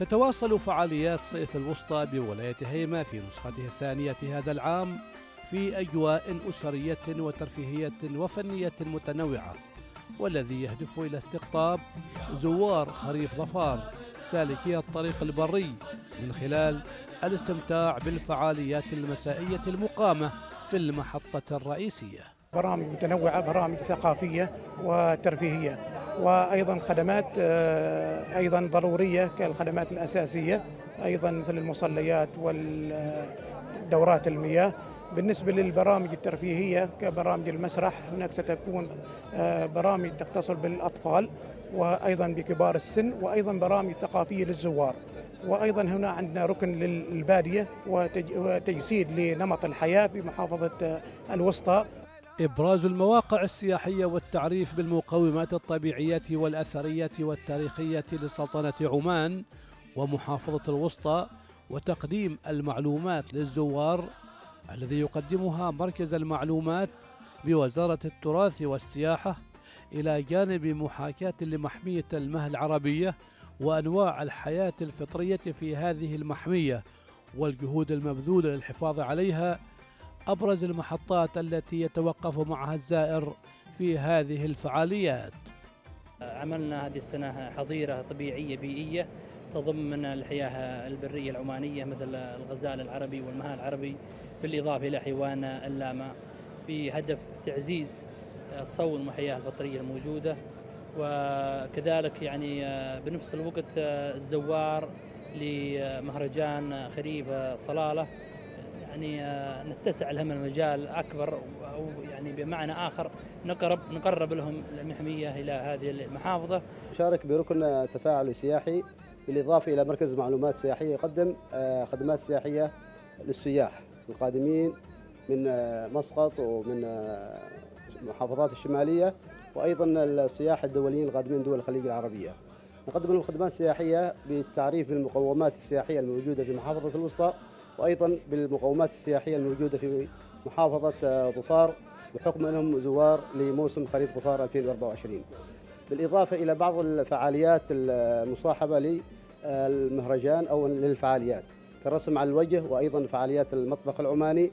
تتواصل فعاليات صيف الوسطى بولاية هيمة في نسخته الثانية هذا العام في أجواء أسرية وترفيهية وفنية متنوعة والذي يهدف إلى استقطاب زوار خريف ظفار سالكي الطريق البري من خلال الاستمتاع بالفعاليات المسائية المقامة في المحطة الرئيسية. برامج متنوعة برامج ثقافية وترفيهية. وأيضا خدمات آه، أيضا ضرورية كالخدمات الأساسية أيضا مثل المصليات والدورات المياه. بالنسبة للبرامج الترفيهية كبرامج المسرح هناك ستكون آه، برامج تتصل بالأطفال وأيضا بكبار السن وأيضا برامج ثقافية للزوار. وأيضا هنا عندنا ركن للبادية وتج- وتجسيد لنمط الحياة في محافظة آه، الوسطى. إبراز المواقع السياحية والتعريف بالمقومات الطبيعية والأثرية والتاريخية لسلطنة عمان ومحافظة الوسطى وتقديم المعلومات للزوار الذي يقدمها مركز المعلومات بوزارة التراث والسياحة إلى جانب محاكاة لمحمية المه العربية وأنواع الحياة الفطرية في هذه المحمية والجهود المبذولة للحفاظ عليها أبرز المحطات التي يتوقف معها الزائر في هذه الفعاليات. عملنا هذه السنة حظيرة طبيعية بيئية تضمن الحياة البرية العمانية مثل الغزال العربي والمهال العربي بالإضافة إلى حيوان اللاما بهدف تعزيز صون وحياة الفطرية الموجودة وكذلك يعني بنفس الوقت الزوار لمهرجان خريف صلالة. يعني نتسع لهم المجال أكبر أو يعني بمعنى آخر نقرب نقرب لهم المحمية إلى هذه المحافظة. شارك بركن تفاعل سياحي بالإضافة إلى مركز معلومات سياحية يقدم آه، خدمات سياحية للسياح القادمين من آه، مسقط ومن آه، المحافظات الشمالية وأيضا السياح الدوليين القادمين دول الخليج العربية. نقدم لهم خدمات سياحية بالتعريف بالمقومات السياحية الموجودة في محافظة الوسطى وأيضا بالمقومات السياحية الموجودة في محافظة آه، ظفار بحكم أنهم زوار لموسم خريف ظفار 2024 بالإضافة إلى بعض الفعاليات المصاحبة للمهرجان أو للفعاليات كالرسم على الوجه وأيضا فعاليات المطبخ العماني.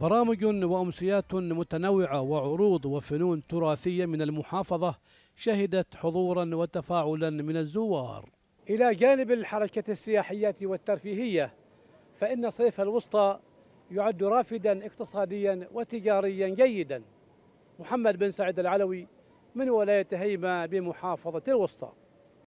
برامج وأمسيات متنوعة وعروض وفنون تراثية من المحافظة شهدت حضورا وتفاعلا من الزوار. إلى جانب الحركة السياحية والترفيهية فإن صيف الوسطى يعد رافدا اقتصاديا وتجاريا جيدا. محمد بن سعيد العلوي من ولاية هيمة بمحافظة الوسطى.